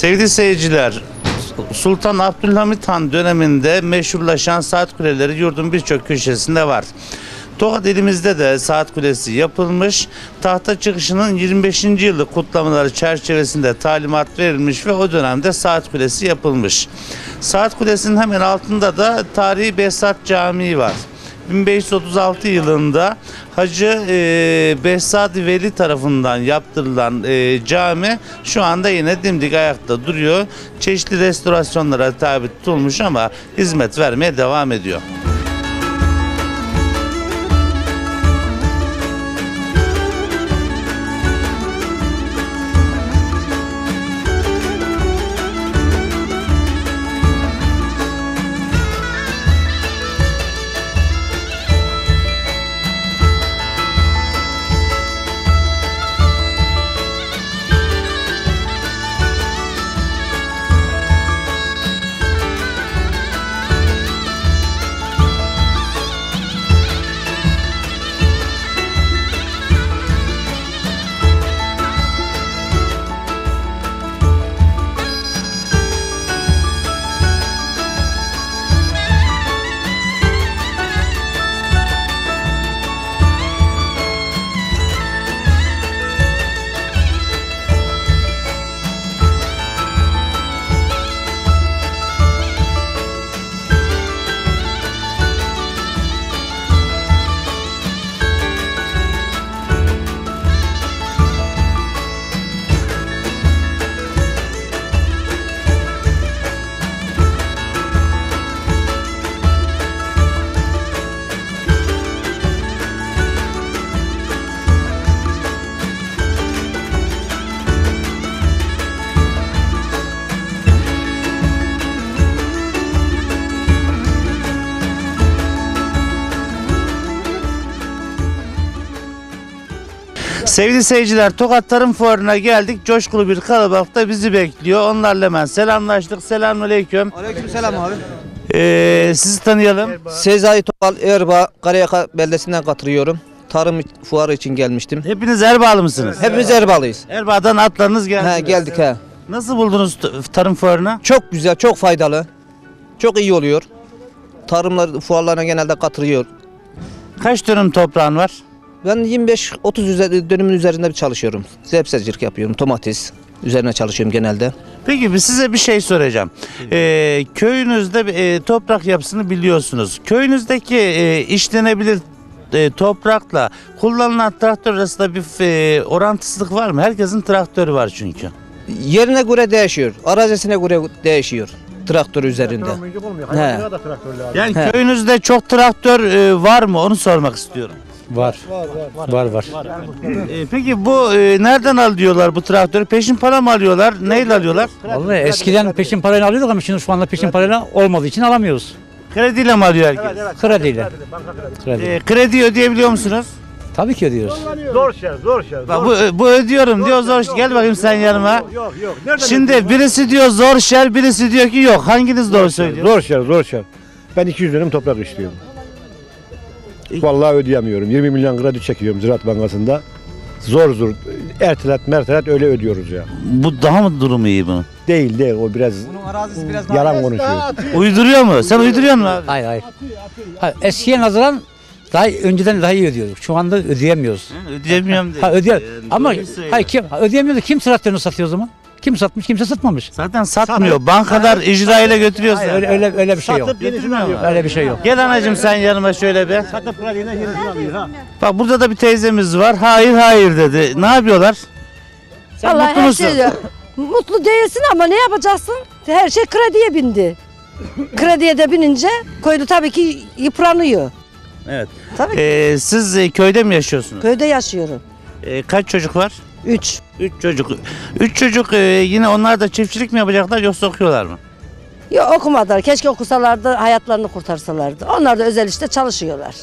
Sevgili seyirciler, Sultan Abdülhamit Han döneminde meşhurlaşan saat kuleleri yurdun birçok köşesinde var. Tokat ilimizde de saat kulesi yapılmış. Tahta çıkışının 25. yılı kutlamaları çerçevesinde talimat verilmiş ve o dönemde saat kulesi yapılmış. Saat kulesinin hemen altında da tarihi Behzat Camii var. 1536 yılında Hacı e, Behzat Veli tarafından yaptırılan e, cami şu anda yine dimdik ayakta duruyor. Çeşitli restorasyonlara tabi tutulmuş ama hizmet vermeye devam ediyor. Sevgili seyirciler Tokat Tarım Fuarı'na geldik. Coşkulu bir kalabalık da bizi bekliyor. Onlarla hemen selamlaştık. Selamünaleyküm. Aleykümselam abi. Ee, sizi tanıyalım. Sezai Topal Erbaa Karayaka beldesinden katılıyorum. Tarım fuarı için gelmiştim. Hepiniz Erbağlı mısınız? Hepimiz Erbağlıyız. Erbağ'dan atlarınız geldi. He geldik he. Nasıl buldunuz t- tarım fuarını? Çok güzel, çok faydalı. Çok iyi oluyor. Tarımlar fuarlarına genelde katılıyor. Kaç dönüm toprağın var? Ben 25-30 üzeri, dönümün üzerinde bir çalışıyorum. Zepsecilik yapıyorum, domates üzerine çalışıyorum genelde. Peki size bir şey soracağım. Ee, köyünüzde e, toprak yapısını biliyorsunuz. Köyünüzdeki e, işlenebilir e, toprakla kullanılan traktör arasında bir e, orantısızlık var mı? Herkesin traktörü var çünkü. Yerine göre değişiyor, arazisine göre değişiyor traktör üzerinde. He. Yani He. köyünüzde çok traktör e, var mı? Onu sormak istiyorum. Var. Var var. E, peki bu e, nereden alıyorlar bu traktörü? Peşin para mı alıyorlar? Neyle alıyorlar? Vallahi eskiden peşin parayla alıyorduk ama şimdi şu anda peşin parayla olmadığı için alamıyoruz. Krediyle mi alıyor herkes? Krediyle. Kredi. E, kredi ödeyebiliyor musunuz? Tabii ki ödüyoruz. Zor şey, zor şey. Bak, bu, bu ödüyorum diyor zor. Gel bakayım sen yanıma. Yok yok. Nereden Şimdi birisi diyor zor şer, birisi diyor ki yok. Hanginiz doğru söylüyor? Zor şey, zor şey. Ben 200 dönüm toprak istiyorum. Vallahi ödeyemiyorum. 20 milyon kredi çekiyorum Ziraat Bankası'nda. Zor zor. Ertelet mertelet öyle ödüyoruz ya. Bu daha mı durumu iyi bunun? Değil değil o biraz yalan konuşuyor. Uyduruyor mu? Sen uyduruyor musun abi? Hayır hayır. hayır eskiye nazaran daha önceden daha iyi ödüyorduk. Şu anda ödeyemiyoruz. Ödeyemiyorum diye. Ha ödüyor. Yani Ama doğruyu söyle. hayır kim ha, ödeyemiyordu. Kim traktörünü satıyor o zaman? Kim satmış? Kimse satmamış. Zaten satmıyor. Bankalar icra ile götürüyor Hayır, öyle öyle öyle bir şey yok. Satıp yenisini alıyor. Öyle bir şey yok. Gel anacığım sen yanıma şöyle bir. Satıp krediyle yenisini alıyor ha. Bak burada da bir teyzemiz var. Hayır hayır dedi. Ne yapıyorlar? Sen Vallahi mutlu musun? şey mutlu değilsin ama ne yapacaksın? Her şey krediye bindi. krediye de binince köylü tabii ki yıpranıyor. Evet. Tabii ki. Ee, siz e, köyde mi yaşıyorsunuz? Köyde yaşıyorum. Ee, kaç çocuk var? Üç. Üç çocuk. Üç çocuk e, yine onlar da çiftçilik mi yapacaklar yoksa okuyorlar mı? Yok okumadılar. Keşke okusalardı, hayatlarını kurtarsalardı. Onlar da özel işte çalışıyorlar.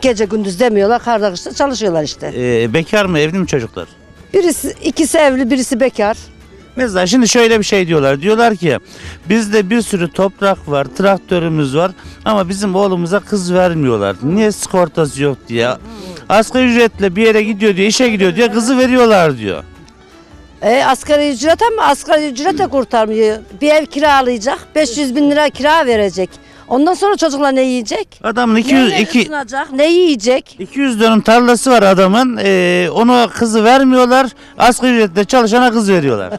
Gece gündüz demiyorlar, karda kışta çalışıyorlar işte. Ee, bekar mı evli mi çocuklar? Birisi, ikisi evli, birisi bekar. Mesela şimdi şöyle bir şey diyorlar. Diyorlar ki bizde bir sürü toprak var, traktörümüz var ama bizim oğlumuza kız vermiyorlar. Niye sigortası yok diye. Asgari ücretle bir yere gidiyor diyor, işe gidiyor diyor, kızı veriyorlar diyor. E, asgari ücret ama asgari ücret de kurtarmıyor. Bir ev kiralayacak, 500 bin lira kira verecek. Ondan sonra çocuklar ne yiyecek? Adamın 200 Neyle iki, ısınacak, ne yiyecek? 200 dönüm tarlası var adamın. Ee, ona kızı vermiyorlar. Asgari ücretle çalışana kız veriyorlar.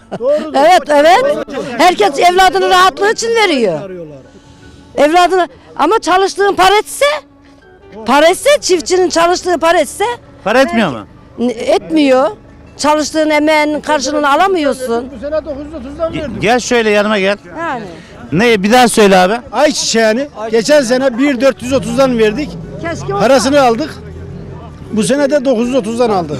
Evet, evet. Herkes evladının rahatlığı için veriyor. Evladını ama çalıştığın para etse, para etse, çiftçinin çalıştığı para etse Para etmiyor mu? n- etmiyor. Çalıştığın emeğin karşılığını alamıyorsun. Bu sene 930'dan Ge- Gel şöyle yanıma gel. Yani. Ne bir daha söyle abi. Ayçiçeğini geçen sene 1.430'dan verdik. Keşke Parasını aldık. Bu sene de 930'dan aldık.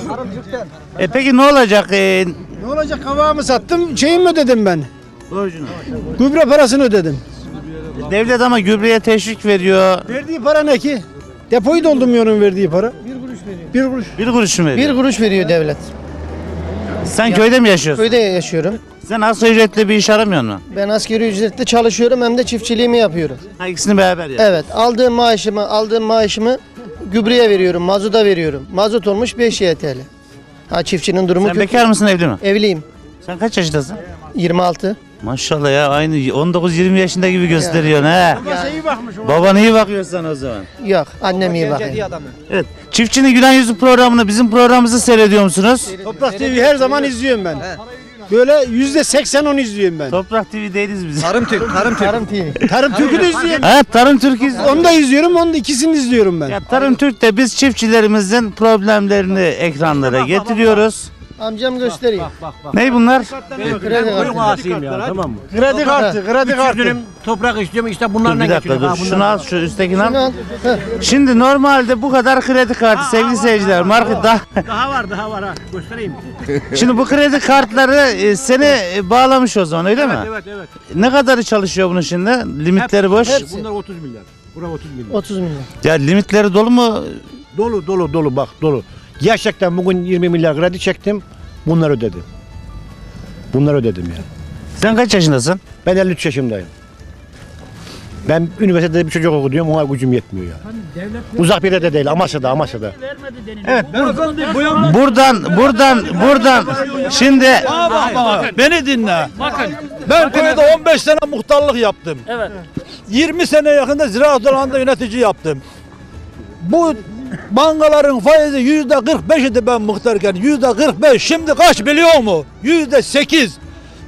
E peki ne olacak? Ee, Ne olacak kavağımı sattım şeyimi ödedim ben. borcunu. Gübre parasını ödedim. Devlet ama gübreye teşvik veriyor. Verdiği para ne ki? Depoyu doldurmuyorum verdiği para. Bir kuruş veriyor. Bir kuruş. Bir kuruş mu veriyor? Bir kuruş veriyor devlet. Sen köyde mi yaşıyorsun? Köyde yaşıyorum. Sen asgari ücretle bir iş aramıyor musun? Ben asgari ücretle çalışıyorum hem de çiftçiliğimi yapıyorum. Ha ikisini beraber yap. Evet, aldığım maaşımı, aldığım maaşımı gübreye veriyorum, mazuda veriyorum. Mazot olmuş 5 YTL. Ha çiftçinin durumu Sen kötü. bekar mısın evli mi? Evliyim. Sen kaç yaşındasın? 26. Maşallah ya aynı 19-20 yaşında gibi gösteriyorsun ha. Baban iyi bakıyor sana o zaman. Yok, annem iyi bakıyor. Evet. Çiftçinin Gülen Yüzü programını bizim programımızı seyrediyor musunuz? Toprak TV her zaman izliyorum ben. Böyle yüzde seksen onu izliyorum ben. Toprak TV değiliz biz. Tarım TV. Tarım Türk'ü de izliyorum. Ha Tarım Türk iz- Onu da izliyorum, onu da ikisini izliyorum ben. Ya Tarım Türk'te biz çiftçilerimizin problemlerini ekranlara getiriyoruz. Amcam göstereyim. Ne bunlar? Kredi kartı. Ağasıyım ya tamam mı? Kredi kartı, kredi kartı. Dönüm toprak istiyorum işte Dur bunlarla bir dakika dur. Şunu al şu üsttekini al. Şimdi normalde bu kadar kredi kartı sevgili seyirciler. Market daha Daha var daha var ha göstereyim. Şimdi bu kredi kartları e, seni e, bağlamış o zaman öyle mi? Evet evet. Ne kadarı çalışıyor bunun şimdi? Limitleri boş. Bunlar 30 milyar. Bura 30 milyar. 30 milyon. Ya limitleri dolu mu? Dolu dolu dolu bak dolu. Gerçekten bugün 20 milyar kredi çektim. Bunlar ödedi. Bunlar ödedim ya. Sen kaç yaşındasın? Ben 53 yaşındayım. Ben üniversitede bir çocuk okuyorum ona gücüm yetmiyor ya. Uzak bir yerde de değil Amasya'da Amasya'da. Evet. Buradan buradan buradan şimdi Beni dinle. Bakın. Ben köyde 15 sene muhtarlık yaptım. Evet. 20 sene yakında ziraat alanında yönetici yaptım. Bu bankaların faizi yüzde 45 idi ben muhtarken. Yüzde 45. Şimdi kaç biliyor mu? Yüzde 8.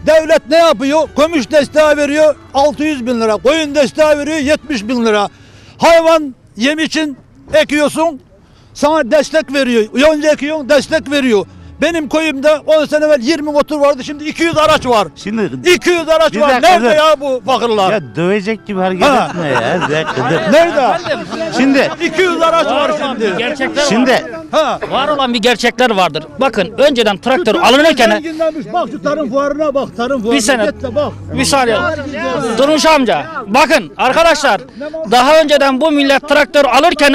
Devlet ne yapıyor? Kömüş desteği veriyor 600 bin lira. Koyun desteği veriyor 70 bin lira. Hayvan yem için ekiyorsun sana destek veriyor. Yonca ekiyorsun destek veriyor. Benim köyümde 10 sene evvel 20 motor vardı şimdi 200 araç var. şimdi 200 araç Bir var. dakika, Nerede dur. ya bu fakirler? ya dövecek gibi hareket Ha. etme ya. Bir dakika, dur. Nerede? Şimdi 200 araç var şimdi. Gerçekler şimdi Ha. var. Olan bir gerçekler vardır. Bakın önceden traktör alınırken. Bak şu tarım fuarına bak. Tarım fuarına. Bir sene- Git de bak. bir saniye. Durmuş amca. Bakın arkadaşlar daha önceden bu millet traktör alırken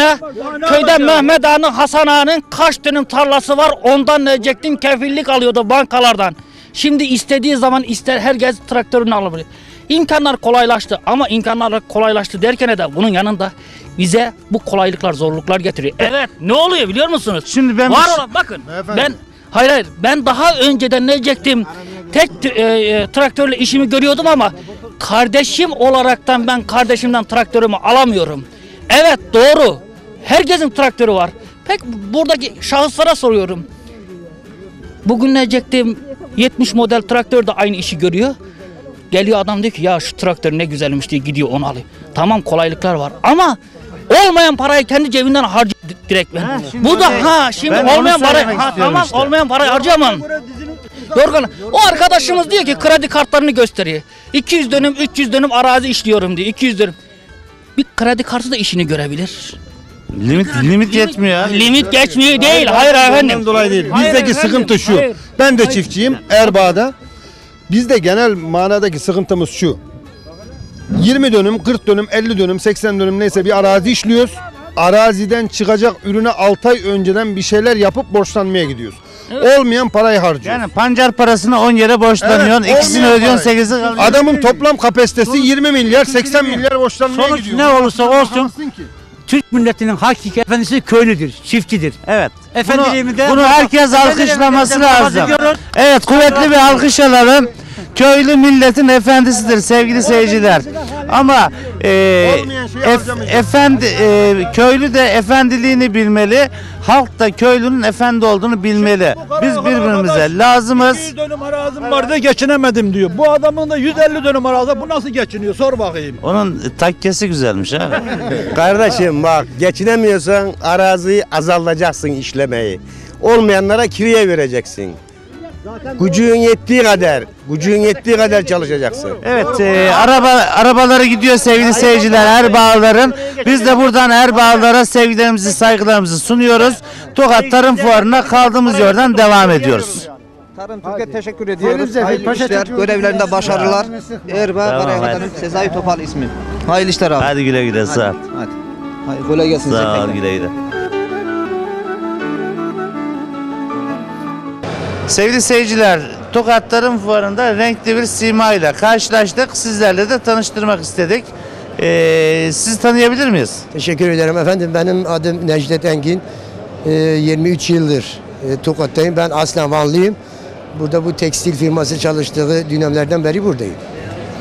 köyde Mehmet Ağa'nın Hasan Ağa'nın kaç dönüm tarlası var ondan Necettin kefillik alıyordu bankalardan. Şimdi istediği zaman ister herkes traktörünü alabilir. İmkanlar kolaylaştı ama imkanlar kolaylaştı derken de bunun yanında bize bu kolaylıklar zorluklar getiriyor. Evet ne oluyor biliyor musunuz? Şimdi ben- var olan bakın ben hayır hayır ben daha önceden ne diyecektim tek e, e, traktörle işimi görüyordum ama kardeşim olaraktan ben kardeşimden traktörümü alamıyorum. Evet doğru herkesin traktörü var. Pek buradaki şahıslara soruyorum. Bugün ne diyecektim 70 model traktör de aynı işi görüyor. Geliyor adam diyor ki ya şu traktör ne güzelmiş diye gidiyor onu alıyor. Tamam kolaylıklar var ama olmayan parayı kendi cebinden harcıyor di- direkt. Ha, şimdi Bu da ha şimdi olmayan parayı ha, tamam işte. olmayan parayı harcayamam. Yorgan. O arkadaşımız diyor ki kredi kartlarını gösteriyor. 200 dönüm 300 dönüm arazi işliyorum diyor. 200 dönüm. Bir kredi kartı da işini görebilir. limit limit yetmiyor ya. Limit geçmiyor değil. Hayır efendim. dolayı değil. Hayır Bizdeki efendim, sıkıntı şu. hayır. Ben de çiftçiyim Erbaa'da. Bizde genel manadaki sıkıntımız şu. 20 dönüm, 40 dönüm, 50 dönüm, 80 dönüm neyse bir arazi işliyoruz. Araziden çıkacak ürüne 6 ay önceden bir şeyler yapıp borçlanmaya gidiyoruz. Olmayan parayı harcıyoruz. Yani pancar parasını 10 yere borçlanıyorsun. Evet, ikisini ödüyorsun parayı. 8'i alıyorsun. Adamın toplam kapasitesi 20 milyar, 80 milyar borçlanmaya Sonuç gidiyor. ne olursa olsun. Türk milletinin hakiki efendisi köylüdür, çiftçidir. Evet. Efendiliğimi de- bunu herkes Efendiliğimi de alkışlaması lazım. Evet kuvvetli bir alkış alalım. Köylü milletin efendisidir sevgili seyirciler. Ama e, ef- efendi e, köylü de efendiliğini bilmeli. Halk da köylünün efendi olduğunu bilmeli. Biz birbirimize lazımız. 200 dönüm arazim vardı geçinemedim diyor. Bu adamın da 150 dönüm arazi bu nasıl geçiniyor sor bakayım. Onun takkesi güzelmiş ha. Kardeşim bak geçinemiyorsan araziyi azaltacaksın işlemeyi. Olmayanlara kiraya vereceksin. Gücün yettiği kadar, gücün yettiği kadar çalışacaksın. Evet, e, araba arabaları gidiyor sevgili seyirciler Erbağların. Biz de buradan Erbağlara sevgilerimizi, saygılarımızı sunuyoruz. Tokat Tarım Fuarı'na kaldığımız yerden devam ediyoruz. Tarım Türkiye teşekkür ediyoruz. Efendim, Hayırlı işler, görevlerinde başarılar. Erbaa Tamam, Sezai Topal ismi. Hayırlı işler abi. Hadi güle güle sağ ol. Hadi. Hayır, kolay gelsin. Sağ ol güle güle. Sevgili seyirciler, Tokat Tarım Fuarı'nda renkli bir simayla karşılaştık. Sizlerle de tanıştırmak istedik. Ee, sizi tanıyabilir miyiz? Teşekkür ederim efendim. Benim adım Necdet Engin. Ee, 23 yıldır e, Tokat'tayım. Ben aslen Vanlıyım. Burada bu tekstil firması çalıştığı dönemlerden beri buradayım.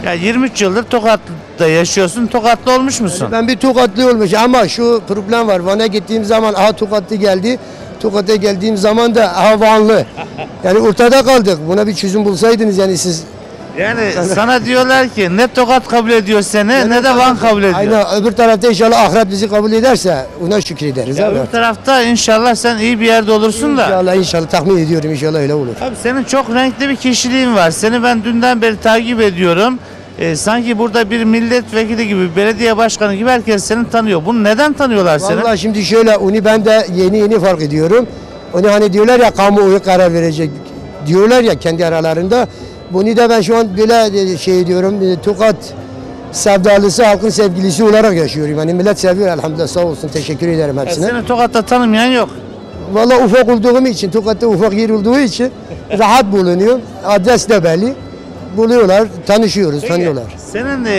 Ya 23 yıldır Tokat'ta yaşıyorsun. Tokatlı olmuş musun? Ben bir Tokatlı olmuş ama şu problem var. Van'a gittiğim zaman aha Tokatlı geldi. Tokat'a geldiğim zaman da aha Vanlı. Yani ortada kaldık. Buna bir çözüm bulsaydınız yani siz. Yani sana diyorlar ki ne Tokat kabul ediyor seni ne de Van kabul ediyor. Aynen öbür tarafta inşallah ahiret bizi kabul ederse ona şükrederiz. Ya öbür tarafta inşallah sen iyi bir yerde olursun da. İnşallah inşallah tahmin ediyorum inşallah öyle olur. Abi senin çok renkli bir kişiliğin var. Seni ben dünden beri takip ediyorum. Ee, sanki burada bir milletvekili gibi, belediye başkanı gibi herkes seni tanıyor. Bunu neden tanıyorlar seni? Vallahi şimdi şöyle onu ben de yeni yeni fark ediyorum. Onu hani diyorlar ya kamuoyu karar verecek diyorlar ya kendi aralarında. Bunu da ben şu an böyle şey diyorum e, Tokat sevdalısı halkın sevgilisi olarak yaşıyorum. Yani millet seviyor elhamdülillah sağ olsun teşekkür ederim Ya hepsine. Seni Tokat'ta tanımayan yok. Vallahi ufak olduğum için Tokat'ta ufak yer olduğu için rahat bulunuyor. Adres de belli. Buluyorlar, tanışıyoruz, tanıyorlar. Senin e,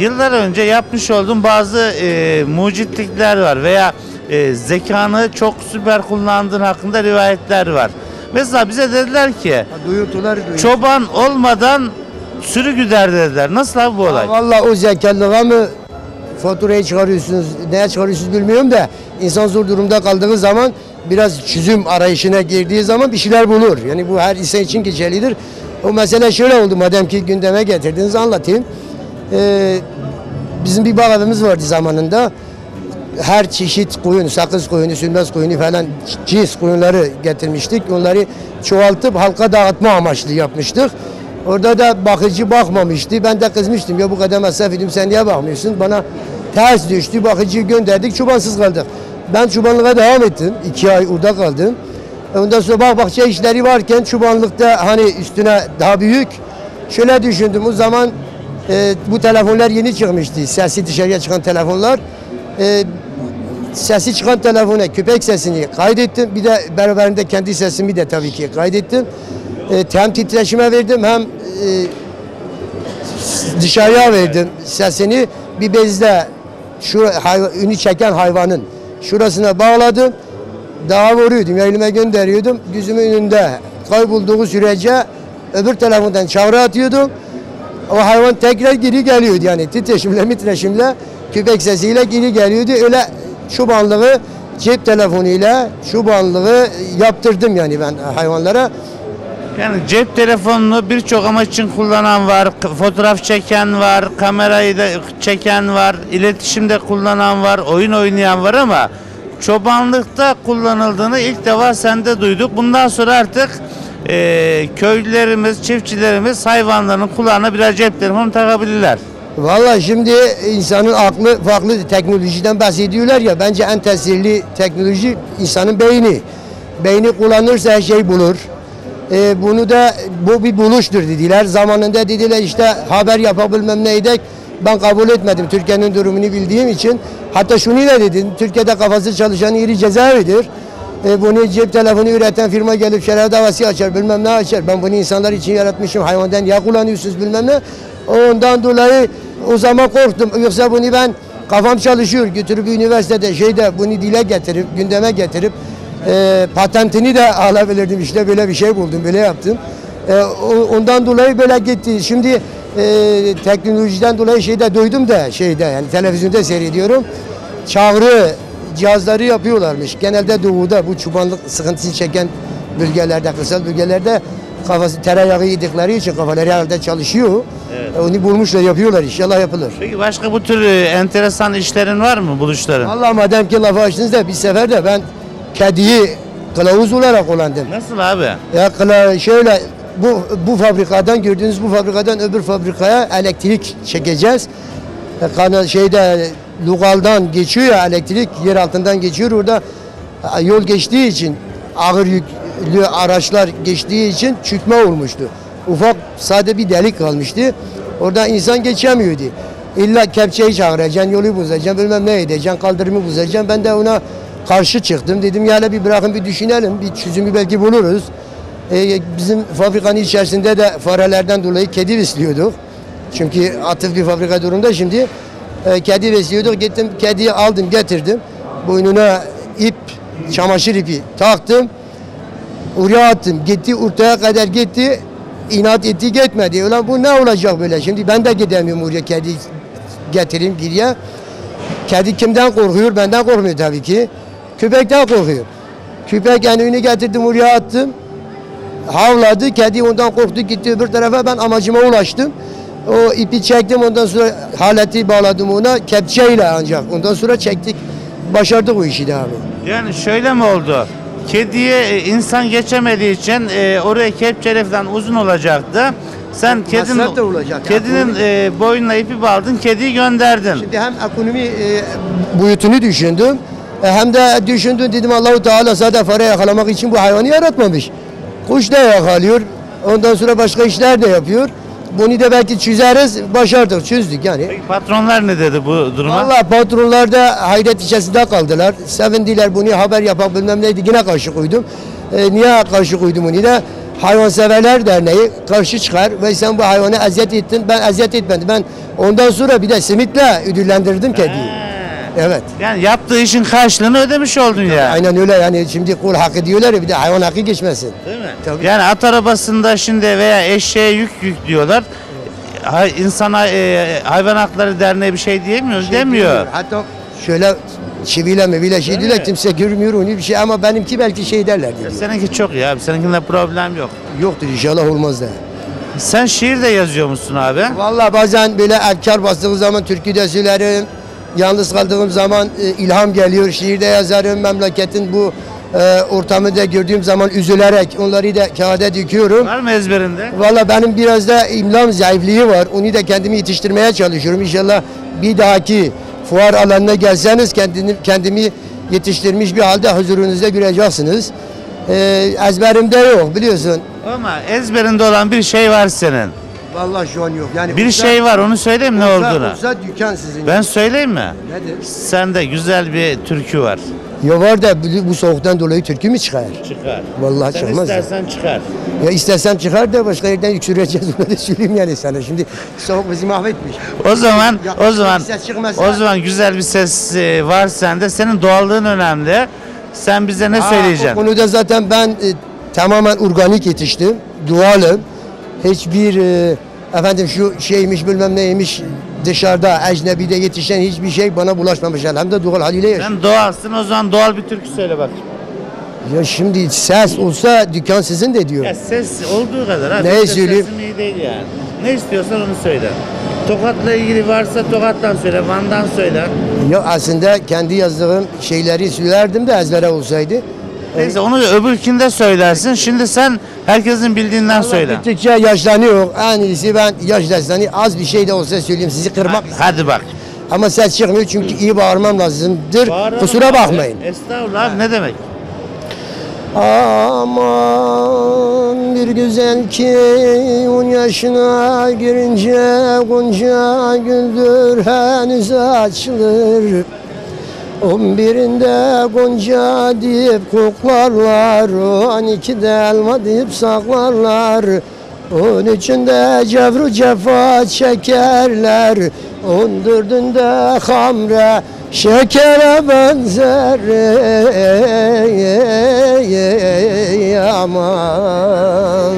yıllar önce yapmış olduğun bazı e, mucitlikler var veya e, zekanı çok süper kullandığın hakkında rivayetler var. Mesela bize dediler ki Duyurtular, duyurtular. çoban olmadan sürü güder dediler. Nasıl abi bu olay? Valla o zekallığa mı faturayı çıkarıyorsunuz, neye çıkarıyorsunuz bilmiyorum da insan zor durumda kaldığı zaman biraz çözüm arayışına girdiği zaman bir şeyler bulur. Yani bu her insan için geçerlidir. O mesele şöyle oldu madem ki gündeme getirdiniz anlatayım. Ee, bizim bir bağ vardı zamanında. Her çeşit koyun, sakız koyunu, sünmez koyunu falan cins koyunları getirmiştik. Onları çoğaltıp halka dağıtma amaçlı yapmıştık. Orada da bakıcı bakmamıştı. Ben de kızmıştım. Ya bu kadar masraf edeyim sen niye bakmıyorsun? Bana ters düştü. Bakıcıyı gönderdik. Çobansız kaldık. Ben çobanlığa devam ettim. iki ay orada kaldım. Ondan sonra bak bahçe işleri varken çobanlıkta hani üstüne daha büyük. Şöyle düşündüm o zaman e, bu telefonlar yeni çıkmıştı. Sesi dışarıya çıkan telefonlar. E, sesi çıkan telefona köpek sesini kaydettim. Bir de beraberinde kendi sesimi de tabii ki kaydettim. E, hem titreşime verdim hem e, dışarıya verdim sesini. Bir bezde şu ünü çeken hayvanın şurasına bağladım. Dağa vuruyordum, elime gönderiyordum. Gözümün önünde kaybolduğu sürece öbür telefondan çağrı atıyordum. O hayvan tekrar geri geliyordu yani titreşimle mitreşimle köpek sesiyle geri geliyordu. Öyle çobanlığı cep telefonuyla çobanlığı yaptırdım yani ben hayvanlara. Yani cep telefonunu birçok amaç için kullanan var, fotoğraf çeken var, kamerayı da çeken var, iletişimde kullanan var, oyun oynayan var ama çobanlıkta kullanıldığını ilk defa sende duyduk. Bundan sonra artık eee, köylülerimiz, çiftçilerimiz hayvanların kulağına birer cep telefonu takabilirler. Vallahi şimdi insanın aklı farklı teknolojiden bahsediyorlar ya bence en tesirli teknoloji insanın beyni. Beyni kullanırsa her şey bulur. Ee, bunu da bu bir buluştur dediler. Zamanında dediler işte haber yapabilmem neydik. Ben kabul etmedim Türkiye'nin durumunu bildiğim için. Hatta şunu da dedim. Türkiye'de kafası çalışan yeri cezaevidir. Ee, bunu cep telefonu üreten firma gelip şeref davası açar bilmem ne açar. Ben bunu insanlar için yaratmışım. Hayvandan ya kullanıyorsunuz bilmem ne. Ondan dolayı o zaman korktum. Yoksa bunu ben kafam çalışıyor. Götürüp üniversitede şeyde bunu dile getirip gündeme getirip e, patentini de alabilirdim. İşte böyle bir şey buldum, böyle yaptım. E, ondan dolayı böyle gitti. Şimdi e, teknolojiden dolayı şeyde duydum da şeyde yani televizyonda seyrediyorum. Çağrı cihazları yapıyorlarmış. Genelde doğuda bu çubanlık sıkıntısını çeken bölgelerde, kırsal bölgelerde kafası tereyağı yedikleri için kafaları herhalde çalışıyor. E, Onu bulmuşlar, yapıyorlar. İnşallah yapılır. Peki başka bu tür e, enteresan işlerin var mı buluşların? Allah madem ki lafı açtınız da bir sefer de ben kediyi kılavuz olarak kullandım. Nasıl abi? Ya kıla, şöyle bu bu fabrikadan gördüğünüz bu fabrikadan öbür fabrikaya elektrik çekeceğiz. E, Kana şeyde Lugal'dan geçiyor ya elektrik yer altından geçiyor orada e, yol geçtiği için ağır yüklü araçlar geçtiği için çökme olmuştu. Ufak sade bir delik kalmıştı. Orada insan geçemiyordu. İlla kepçeyi çağıracaksın, yolu bozacaksın, bilmem ne edeceksin, kaldırımı bozacaksın. Ben de ona karşı çıktım. Dedim yani bir bırakın bir düşünelim, bir çözümü belki buluruz. Ee, bizim fabrikanın içerisinde de farelerden dolayı kedi besliyorduk. Çünkü atıf bir fabrika durumda şimdi. Ee, kedi besliyorduk. Gittim kediyi aldım getirdim. Boynuna ip, çamaşır ipi taktım. Oraya attım. Gitti ortaya kadar gitti. İnat etti gitmedi. Ulan bu ne olacak böyle? Şimdi ben de gidemiyorum oraya kedi getireyim geriye. Kedi kimden korkuyor? Benden korkmuyor tabii ki. Köpekten korkuyor. Köpek önünü getirdim oraya attım. Havladı. Kedi ondan korktu gitti öbür tarafa. Ben amacıma ulaştım. O ipi çektim ondan sonra haleti bağladım ona kepçeyle ancak. Ondan sonra çektik. Başardık o işi de abi. Yani şöyle mi oldu? Kediye e, insan geçemediği için e, oraya kepçeyle falan uzun olacaktı. Sen kedinin, Masraf da olacak. kedinin e, boynuna ipi bağladın, kediyi gönderdin. Şimdi hem ekonomi e, boyutunu düşündüm. e, hem de düşündüm dedim Allahu Teala zaten para yakalamak için bu hayvanı yaratmamış. Kuş da yakalıyor. Ondan sonra başka işler de yapıyor. Bunu da belki çözeriz. Başardık, çözdük yani. Peki patronlar ne dedi bu duruma? Vallahi patronlar da hayret içerisinde kaldılar. Sevindiler bunu haber yapak bilmem neydi. Yine karşı koydum. E, niye karşı koydum bunu da? Hayvanseverler Derneği karşı çıkar ve sen bu hayvanı eziyet ettin. Ben eziyet etmedim. Ben ondan sonra bir de simitle ödüllendirdim kediyi. Evet. Yani yaptığı işin karşılığını ödemiş oldun ya. Aynen öyle yani şimdi kul hakkı diyorlar ya bir de hayvan hakkı geçmesin. Değil mi? Tabii. Yani at arabasında şimdi veya eşeğe yük yük diyorlar. Hay, insana e, hayvan hakları derneği bir şey diyemiyor, demiyor. Hatta şöyle çiviyle meviyle şey diyorlar kimse görmüyor onu bir şey ama benimki belki şey derler diyor. Seninki çok abi. Seninkinde problem yok. Yoktur inşallah olmaz da. Sen şiir de yazıyor musun abi? Vallahi bazen böyle erkar bastığı zaman türkü de söylerim. Yalnız kaldığım zaman e, ilham geliyor. Şiir de yazarım. Memleketin bu e, ortamı da gördüğüm zaman üzülerek onları da kağıda döküyorum. Var mı ezberinde? Valla benim biraz da imlam zayıflığı var. Onu da kendimi yetiştirmeye çalışıyorum. İnşallah bir dahaki fuar alanına gelseniz kendini, kendimi yetiştirmiş bir halde huzurunuzda göreceksiniz. Ee, ezberimde yok biliyorsun. Ama ezberinde olan bir şey var senin. Vallahi şu an yok. Yani Bir olsa- şey var onu söyleyeyim ne olsa- olduğunu. Olsa dükkan sizin. Ben söyleyeyim mi? Nedir? Sende güzel bir türkü var. Ya var da bu, bu soğuktan dolayı türkü mü çıkar? Çıkar. Vallahi Sen çıkmaz. ya. istersen çıkar. Ya istesem çıkar da başka yerden yüksüreceğiz onu da söyleyeyim yani sana. Şimdi soğuk bizi mahvetmiş. O zaman Ya, o zaman ses çıkmasa- o zaman güzel bir ses e, var sende. Senin doğallığın önemli. Sen bize ne söyleyeceksin? O konuda zaten ben e, tamamen organik yetiştim. Doğalım. Hiçbir e, efendim şu şeymiş bilmem neymiş dışarıda ecnebide yetişen hiçbir şey bana bulaşmamış. Hem de doğal haliyle yaşıyorum. Sen doğalsın o zaman doğal bir türkü söyle bak. Ya şimdi ses olsa dükkan sizin de diyor. Ya ses olduğu kadar. ha. Ne söyleyeyim? Sesim iyi değil yani. Ne istiyorsan onu söyle. Tokat'la ilgili varsa Tokat'tan söyle, Van'dan söyle. Ya aslında kendi yazdığım şeyleri söylerdim de ezbere olsaydı. Neyse onu öbürkünde söylersin. Şimdi sen herkesin bildiğinden söyle. Gittikçe yaşlanıyor. En iyisi ben yaş destanı az bir şey de olsa söyleyeyim sizi kırmak. Hadi bak. Ama ses çıkmıyor çünkü iyi bağırmam lazımdır. Bağıralım Kusura abi. bakmayın. Estağfurullah abi ne demek? Aman bir güzel ki on yaşına girince gonca güldür henüz açılır. On birinde gonca deyip koklarlar, on ikide elma deyip saklarlar. On üçünde cevru cefa çekerler, on dördünde hamre şekere benzer. aman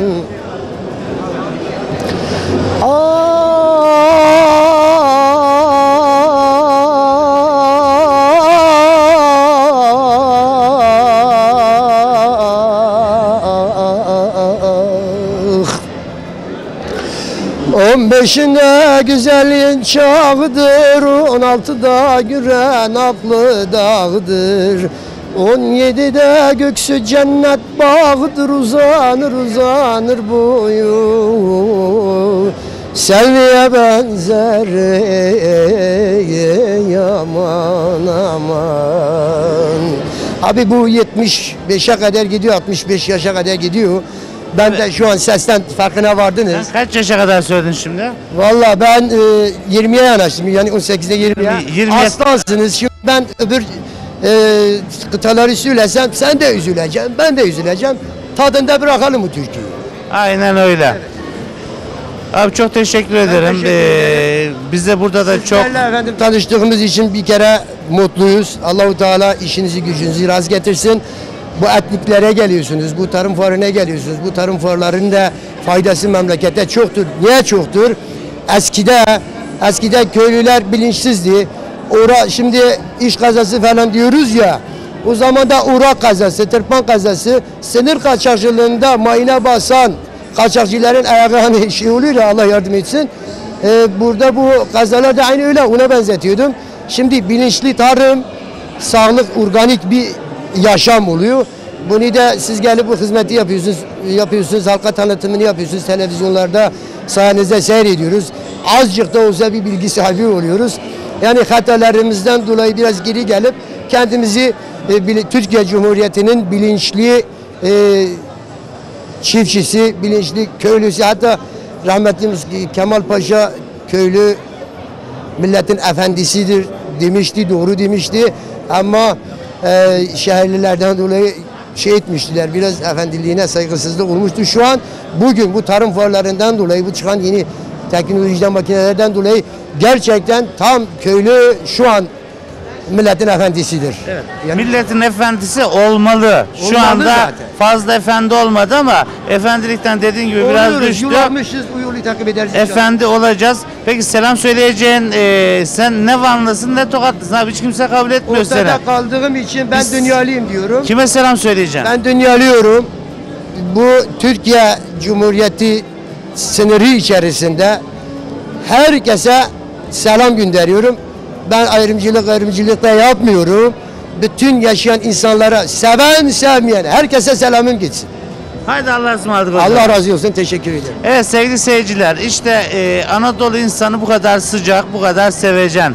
Beşinde güzelliğin çağıdır, on altıda güren aklı dağıdır. On yedide göksü cennet bağıdır, uzanır uzanır boyu. Selviye benzer ey aman aman. Abi bu 75'e kadar gidiyor, 65 yaşa kadar gidiyor. Ben de şu an sesten farkına vardınız. Sen kaç yaşa kadar söyledin şimdi? Valla ben e, 20'ye yanaştım. Yani 18'de 20'ye. 20'ye Aslansınız. Şimdi ben öbür e, kıtaları söylesem sen de üzüleceksin. Ben de üzüleceğim. Tadında bırakalım bu türküyü. Aynen öyle. Abi çok teşekkür ederim. teşekkür Ee, biz de burada da çok Sizlerle efendim tanıştığımız için bir kere mutluyuz. Allahu Teala işinizi gücünüzü rast getirsin. Bu etniklere geliyorsunuz, bu tarım fuarına geliyorsunuz. Bu tarım fuarlarının da faydası memlekete çoktur. Niye çoktur? Eskide, eskide köylüler bilinçsizdi. Ora, şimdi iş kazası falan diyoruz ya. O zaman da uğrak kazası, tırpan kazası, sınır kaçakçılığında mayına basan kaçakçıların ayağı hani şey oluyor ya Allah yardım etsin. Ee, burada bu kazalar da aynı öyle ona benzetiyordum. Şimdi bilinçli tarım, sağlık, organik bir yaşam oluyor. Bunu da siz gelip bu hizmeti yapıyorsunuz, yapıyorsunuz, halka tanıtımını yapıyorsunuz, televizyonlarda sayenizde seyrediyoruz. Azıcık da olsa bir bilgi sahibi oluyoruz. Yani hatalarımızdan dolayı biraz geri gelip kendimizi e, Türkiye Cumhuriyeti'nin bilinçli e, çiftçisi, bilinçli köylüsü hatta rahmetlimiz Kemal Paşa köylü milletin efendisidir demişti, doğru demişti. Ama e, şehirlilerden dolayı şey etmiştiler, biraz efendiliğine saygısızlık olmuştu. Şu an bugün bu tarım fuarlarından dolayı, bu çıkan yeni teknolojiden makinelerden dolayı gerçekten tam köylü şu an milletin efendisidir. Yani milletin efendisi olmalı. Şu Olmalı anda zaten. fazla efendi olmadı ama efendilikten dediğin gibi biraz oluyoruz, düştü. yuvarmışız, bu yolu takip ederiz. inşallah. Efendi olacağız. Peki selam söyleyeceğin e, sen ne Vanlısın ne Tokatlısın abi hiç kimse kabul etmiyor seni. Ortada kaldığım için ben Biz- dünyalıyım diyorum. Kime selam söyleyeceksin? Ben dünyalıyorum. Bu Türkiye Cumhuriyeti sınırı içerisinde herkese selam gönderiyorum. Ben ayrımcılık ayrımcılık da yapmıyorum. Bütün yaşayan insanlara seven sevmeyen herkese selamım gitsin. Haydi Allah'a ısmarladık. zaman. Allah razı olsun. Teşekkür ederim. Evet sevgili seyirciler işte e, Anadolu insanı bu kadar sıcak, bu kadar sevecen.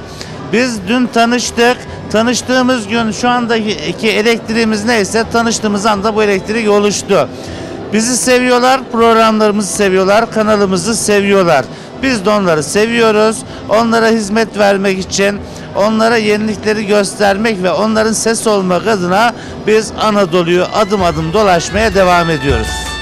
Biz dün tanıştık. Tanıştığımız gün şu andaki elektriğimiz neyse tanıştığımız anda bu elektrik oluştu. Bizi seviyorlar, programlarımızı seviyorlar, kanalımızı seviyorlar. Biz de onları seviyoruz. Onlara hizmet vermek için, onlara yenilikleri göstermek ve onların ses olmak adına biz Anadolu'yu adım adım dolaşmaya devam ediyoruz.